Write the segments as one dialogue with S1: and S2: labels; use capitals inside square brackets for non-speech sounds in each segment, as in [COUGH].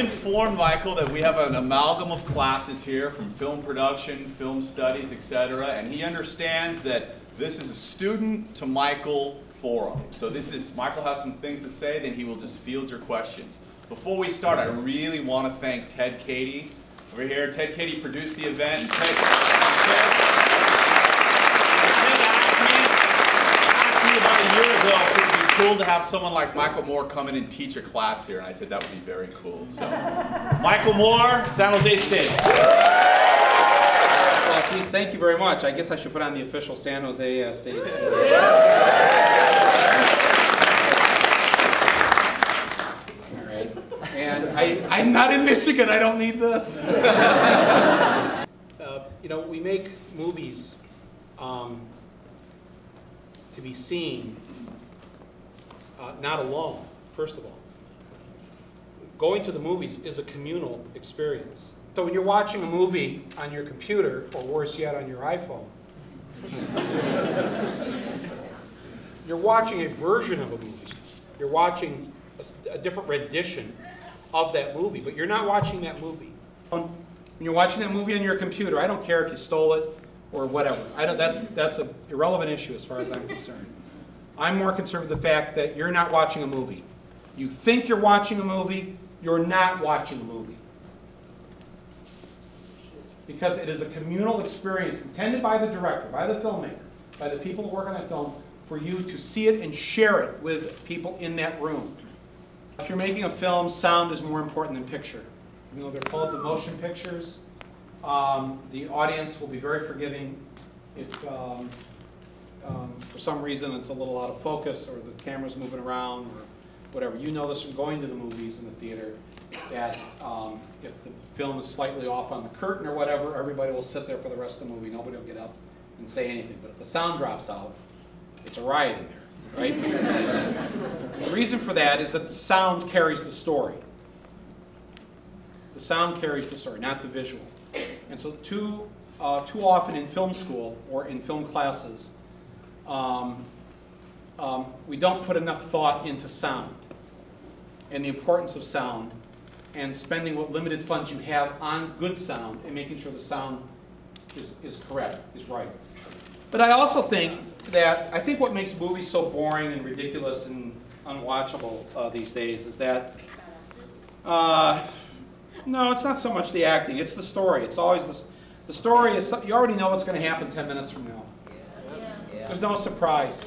S1: informed Michael that we have an amalgam of classes here from film production, film studies, etc. And he understands that this is a student to Michael forum. So this is, Michael has some things to say, then he will just field your questions. Before we start, I really want to thank Ted Katie over here. Ted Katie produced the event. Ted asked, me, asked me about a year ago if it would be cool to have someone like Michael Moore come in and teach a class here, and I said that would be very cool. So, [LAUGHS] Michael Moore, San Jose State.
S2: Well, geez, thank you very much. I guess I should put on the official San Jose uh, State. All right. And I, [LAUGHS] I'm not in Michigan. I don't need this. [LAUGHS]
S3: Uh, you know, we make movies um, to be seen uh, not alone, first of all. Going to the movies is a communal experience. So when you're watching a movie on your computer, or worse yet, on your iPhone, [LAUGHS] you're watching a version of a movie. You're watching a different rendition of that movie, but you're not watching that movie.
S2: When you're watching that movie on your computer, I don't care if you stole it or whatever. I don't, that's, that's an irrelevant issue as far as I'm concerned. I'm more concerned with the fact that you're not watching a movie. You think you're watching a movie, you're not watching a movie. Because it is a communal experience intended by the director, by the filmmaker, by the people who work on that film, for you to see it and share it with people in that room. If you're making a film, sound is more important than picture. Even though they're called the motion pictures, um, the audience will be very forgiving if, um, um, for some reason, it's a little out of focus, or the camera's moving around, or whatever. You know this from going to the movies in the theater, that um, if the film is slightly off on the curtain or whatever, everybody will sit there for the rest of the movie. Nobody will get up and say anything. But if the sound drops out, it's a riot in there, right? [LAUGHS] the reason for that is that the sound carries the story. The sound carries the story, not the visual. And so too, uh, too often in film school or in film classes, um, um, we don't put enough thought into sound and the importance of sound and spending what limited funds you have on good sound and making sure the sound is, is correct, is right. But I also think that, I think what makes movies so boring and ridiculous and unwatchable uh, these days is that, uh, no, it's not so much the acting, it's the story. It's always the, the story is, you already know what's going to happen 10 minutes from now. There's no surprise.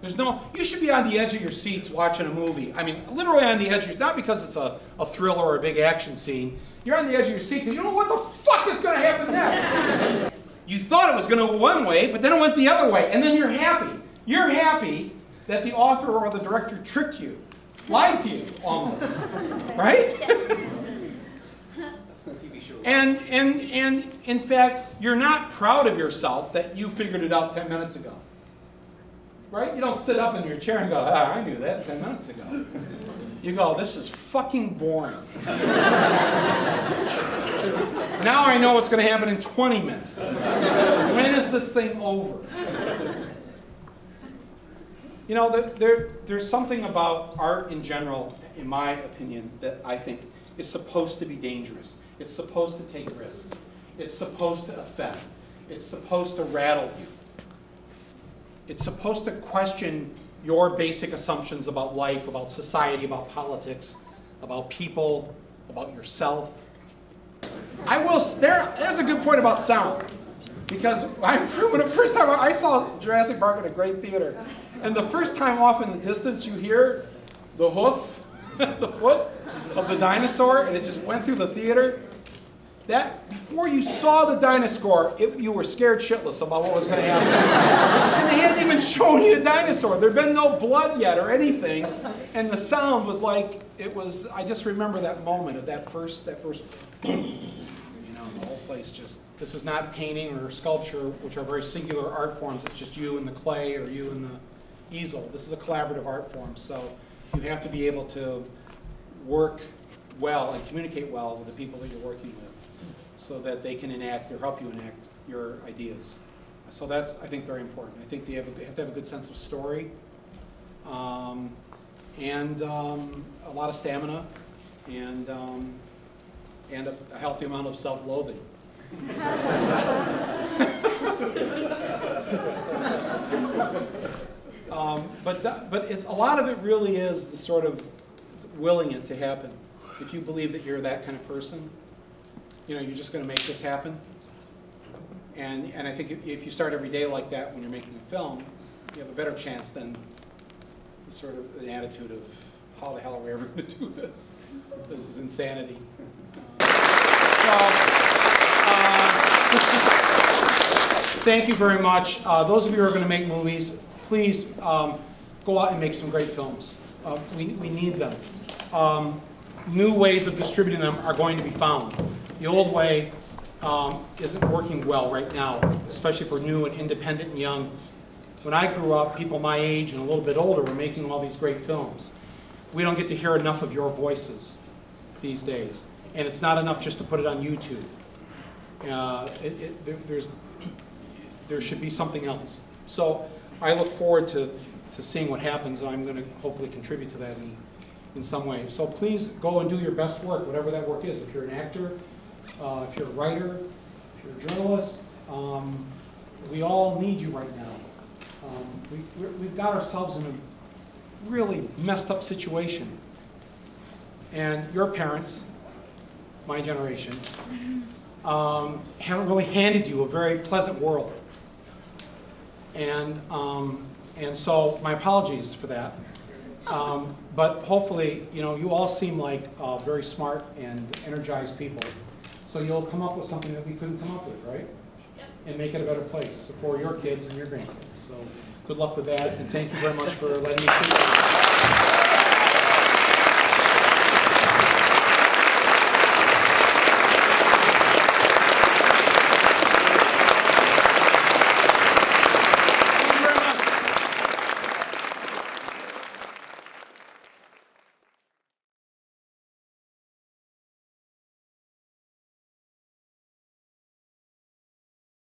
S2: There's no, you should be on the edge of your seats watching a movie. I mean, literally on the edge, of your- not because it's a, a thriller or a big action scene. You're on the edge of your seat because you don't know what the fuck is going to happen next. you thought it was going to go one way, but then it went the other way, and then you're happy. You're happy that the author or the director tricked you, lied to you, almost, right? And, and, and in fact, you're not proud of yourself that you figured it out 10 minutes ago. Right? You don't sit up in your chair and go, ah, I knew that 10 minutes ago. [LAUGHS] You go, this is fucking boring. [LAUGHS] now I know what's going to happen in 20 minutes. When is this thing over? You know, there, there, there's something about art in general, in my opinion, that I think is supposed to be dangerous. It's supposed to take risks. It's supposed to offend. It's supposed to rattle you. It's supposed to question your basic assumptions about life, about society, about politics, about people, about yourself. I will, there, there's a good point about sound. Because I, [LAUGHS] when the first time I saw Jurassic Park at a great theater, and the first time off in the distance you hear the hoof, [LAUGHS] the foot of the dinosaur, and it just went through the theater. That before you saw the dinosaur, it, you were scared shitless about what was going to happen. and they hadn't even shown you a dinosaur. There'd been no blood yet or anything, and the sound was like it was. I just remember that moment of that first, that first. [CLEARS THROAT] You know, the whole place just. This is not painting or sculpture, which are very singular art forms. It's just you and the clay or you and the easel. This is a collaborative art form, so you have to be able to work well and communicate well with the people that you're working with so that they can enact or help you enact your ideas. So that's, I think, very important. I think they have, a, have to have a good sense of story um, and um, a lot of stamina and um, and a a healthy amount of self-loathing. [LAUGHS] Um, But, but it's, a lot of it really is the sort of willing it to happen. If you believe that you're that kind of person, you know, you're just gonna make this happen. And, and I think if- you start every day like that when you're making a film, you have a better chance than sort of the attitude of, how the hell are we ever gonna do this? This is insanity. Uh, So, uh, [LAUGHS] Thank you very much. Uh, Those of you who are going to make movies, please um, go out and make some great films. Uh, We we need them. Um, New ways of distributing them are going to be found. The old way um, isn't working well right now, especially for new and independent and young. When I grew up, people my age and a little bit older were making all these great films. We don't get to hear enough of your voices these days. And it's not enough just to put it on YouTube. Uh, it- it- there- There's, there should be something else. So I look forward to, to seeing what happens, and I'm going to hopefully contribute to that in, in some way. So please go and do your best work, whatever that work is. If you're an actor, uh, if you're a writer, if you're a journalist, um, we all need you right now. Um, we, we've got ourselves in a really messed up situation. And your parents, my generation, [LAUGHS] um, haven't really handed you a very pleasant world. And, um, and so, my apologies for that. Um, but hopefully, you know, you all seem like uh, very smart and energized people. So you'll come up with something that we couldn't come up with, right? Yep. And make it a better place for your kids and your grandkids. So good luck with that, and thank you very much for letting me speak.